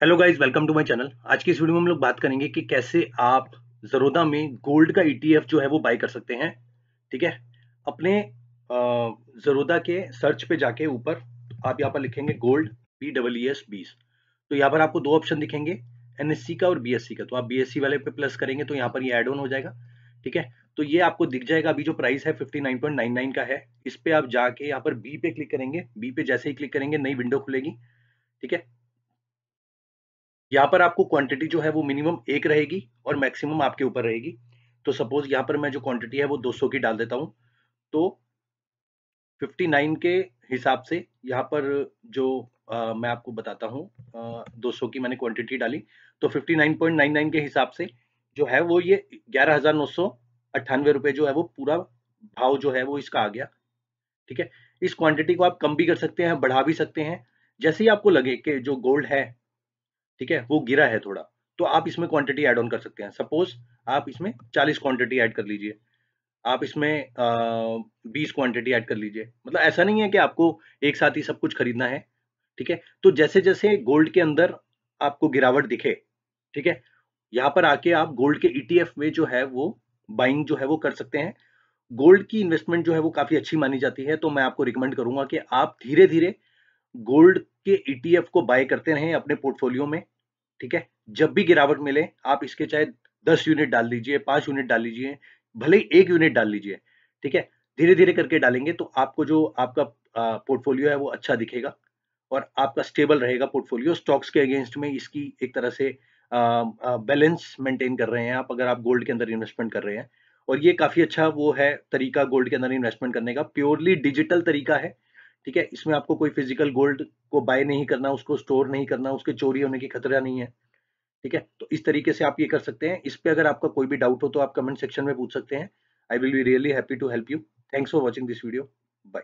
Hello guys welcome to my channel आज की इस वीडियो में हम लोग बात करेंगे कि कैसे आप जरोदा में गोल्ड का ईटीएफ जो है वो बाय कर सकते हैं, ठीक है? अपने जरोदा के सर्च पे जाके ऊपर आप यहाँ पर लिखेंगे गोल्ड बी डब्ल्यू एस बीस तो यहाँ पर आपको दो ऑप्शन दिखेंगे एनएससी का और बीएससी का। तो आप बीएससी वाले पे प्लस करेंगे तो यहाँ पर ये एड ऑन हो जाएगा, ठीक है? तो ये आपको दिख जाएगा, अभी जो प्राइस है 59.99 का है। इस पे आप जाके यहाँ पर बी पे क्लिक करेंगे। बी पे जैसे ही क्लिक करेंगे, नई विंडो खुलेगी, ठीक है? यहाँ पर आपको क्वांटिटी जो है वो मिनिमम एक रहेगी और मैक्सिमम आपके ऊपर रहेगी। तो सपोज़ यहाँ पर मैं जो क्वांटिटी है वो 200 की डाल देता हूँ। तो 59 के हिसाब से यहाँ पर जो आ, मैं आपको बताता हूँ 200 की मैंने क्वांटिटी डाली। तो 59.99 के हिसाब से जो है वो ये ग्यारह हज़ार नौ सौ अट्ठानवे रुपए जो है वो पूरा भाव जो है वो इसका आ गया। ठीक है? इस क्वांटिटी को आप कम भी कर सकते हैं बढ़ा भी सकते हैं। जैसे ही आपको लगे कि जो गोल्ड है ठीक है? वो गिरा है थोड़ा। तो आप इसमें क्वांटिटी ऐड ऑन कर सकते हैं। सपोज़ आप इसमें 40 क्वांटिटी ऐड कर लीजिए। आप इसमें बीस क्वांटिटी ऐड कर लीजिए। मतलब ऐसा नहीं है कि आपको एक साथ ही सब कुछ खरीदना है। ठीक है? तो जैसे जैसे गोल्ड के अंदर आपको गिरावट दिखे, ठीक है? यहाँ पर आके आप गोल्ड के ईटीएफ में जो है वो बाइंग जो है वो कर सकते हैं। गोल्ड की इन्वेस्टमेंट जो है वो काफ़ी अच्छी मानी जाती है। तो मैं आपको रिकमेंड करूँगा कि आप धीरे धीरे गोल्ड के ईटीएफ को बाय करते रहें अपने पोर्टफोलियो में, ठीक है? जब भी गिरावट मिले, आप इसके चाहे दस यूनिट डाल लीजिए, पाँच यूनिट डाल लीजिए, भले ही एक यूनिट डाल लीजिए, ठीक है? धीरे धीरे करके डालेंगे तो आपको जो आपका पोर्टफोलियो है वो अच्छा दिखेगा और आपका स्टेबल रहेगा पोर्टफोलियो स्टॉक्स के अगेंस्ट में। इसकी एक तरह से बैलेंस मेंटेन कर रहे हैं आप अगर आप गोल्ड के अंदर इन्वेस्टमेंट कर रहे हैं। और ये काफ़ी अच्छा वो है तरीका गोल्ड के अंदर इन्वेस्टमेंट करने का। प्योरली डिजिटल तरीका है। ठीक है? इसमें आपको कोई फ़िज़िकल गोल्ड को बाय नहीं करना, उसको स्टोर नहीं करना, उसके चोरी होने की खतरा नहीं है। ठीक है? तो इस तरीके से आप ये कर सकते हैं। इस पर अगर आपका कोई भी डाउट हो तो आप कमेंट सेक्शन में पूछ सकते हैं। I will be really happy to help you thanks for watching this video bye